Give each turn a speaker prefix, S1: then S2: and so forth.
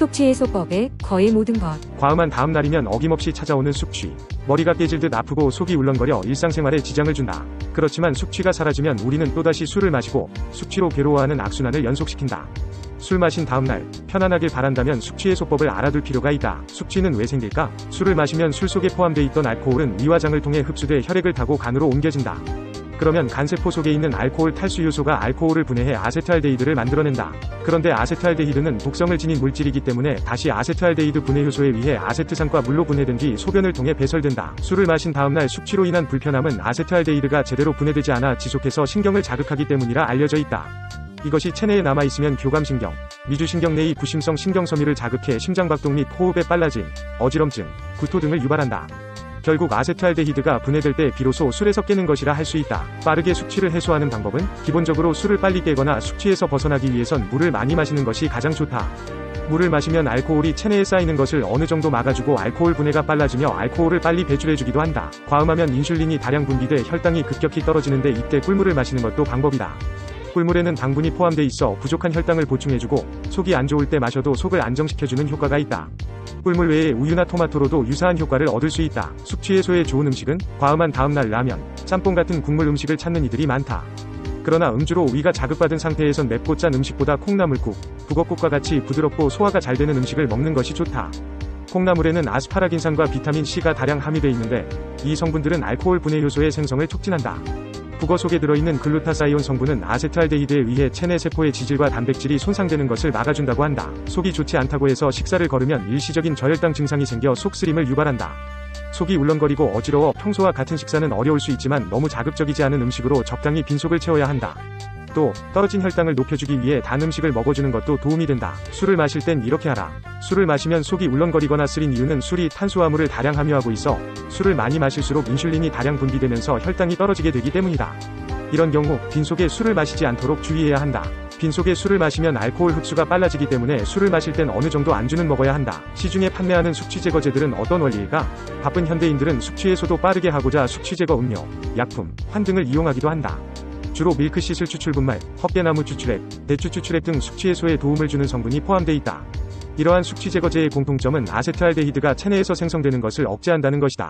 S1: 속취해소법의 거의 모든 것.
S2: 과음한 다음 날이면 어김없이 찾아오는 숙취. 머리가 깨질 듯 아프고 속이 울렁거려 일상생활에 지장을 준다. 그렇지만 숙취가 사라지면 우리는 또다시 술을 마시고 숙취로 괴로워하는 악순환을 연속시킨다. 술 마신 다음날 편안하길 바란다면 숙취해소법을 알아둘 필요가 있다. 숙취는 왜 생길까? 술을 마시면 술 속에 포함되어 있던 알코올은 위화장을 통해 흡수돼 혈액을 타고 간으로 옮겨진다. 그러면 간세포 속에 있는 알코올 탈수 요소가 알코올을 분해해 아세트알데히드를 만들어낸다. 그런데 아세트알데히드는 독성을 지닌 물질이기 때문에 다시 아세트알데히드 분해 효소에 의해 아세트산과 물로 분해된 뒤 소변을 통해 배설된다. 술을 마신 다음날 숙취로 인한 불편함은 아세트알데히드가 제대로 분해되지 않아 지속해서 신경을 자극하기 때문이라 알려져 있다. 이것이 체내에 남아있으면 교감신경, 미주신경 내의 구심성 신경 섬유를 자극해 심장박동 및 호흡의 빨라짐, 어지럼증, 구토 등을 유발한다. 결국 아세트알데히드가 분해될 때 비로소 술에서 깨는 것이라 할 수 있다. 빠르게 숙취를 해소하는 방법은 기본적으로 술을 빨리 깨거나 숙취에서 벗어나기 위해선 물을 많이 마시는 것이 가장 좋다. 물을 마시면 알코올이 체내에 쌓이는 것을 어느 정도 막아주고 알코올 분해가 빨라지며 알코올을 빨리 배출해주기도 한다. 과음하면 인슐린이 다량 분비돼 혈당이 급격히 떨어지는데 이때 꿀물을 마시는 것도 방법이다. 꿀물에는 당분이 포함돼 있어 부족한 혈당을 보충해주고 속이 안 좋을 때 마셔도 속을 안정시켜주는 효과가 있다. 꿀물 외에 우유나 토마토로도 유사한 효과를 얻을 수 있다. 숙취 해소에 좋은 음식은 과음한 다음날 라면, 짬뽕 같은 국물 음식을 찾는 이들이 많다. 그러나 음주로 위가 자극받은 상태에선 맵고 짠 음식보다 콩나물국, 북어국과 같이 부드럽고 소화가 잘 되는 음식을 먹는 것이 좋다. 콩나물에는 아스파라긴산과 비타민 C가 다량 함유되어 있는데 이 성분들은 알코올 분해 효소의 생성을 촉진한다. 북어 속에 들어있는 글루타사이온 성분은 아세트알데히드에 의해 체내 세포의 지질과 단백질이 손상되는 것을 막아준다고 한다. 속이 좋지 않다고 해서 식사를 거르면 일시적인 저혈당 증상이 생겨 속쓰림을 유발한다. 속이 울렁거리고 어지러워 평소와 같은 식사는 어려울 수 있지만 너무 자극적이지 않은 음식으로 적당히 빈속을 채워야 한다. 또 떨어진 혈당을 높여주기 위해 단 음식을 먹어주는 것도 도움이 된다. 술을 마실 땐 이렇게 하라. 술을 마시면 속이 울렁거리거나 쓰린 이유는 술이 탄수화물을 다량 함유하고 있어 술을 많이 마실수록 인슐린이 다량 분비되면서 혈당이 떨어지게 되기 때문이다. 이런 경우 빈속에 술을 마시지 않도록 주의해야 한다. 빈속에 술을 마시면 알코올 흡수가 빨라지기 때문에 술을 마실 땐 어느 정도 안주는 먹어야 한다. 시중에 판매하는 숙취 제거제들은 어떤 원리일까? 바쁜 현대인들은 숙취 해소도 빠르게 하고자 숙취 제거 음료, 약품, 환 등을 이용하기도 한다. 주로 밀크시슬 추출분말, 헛개나무 추출액, 대추 추출액 등 숙취 해소에 도움을 주는 성분이 포함되어 있다. 이러한 숙취 제거제의 공통점은 아세트알데히드가 체내에서 생성되는 것을 억제한다는 것이다.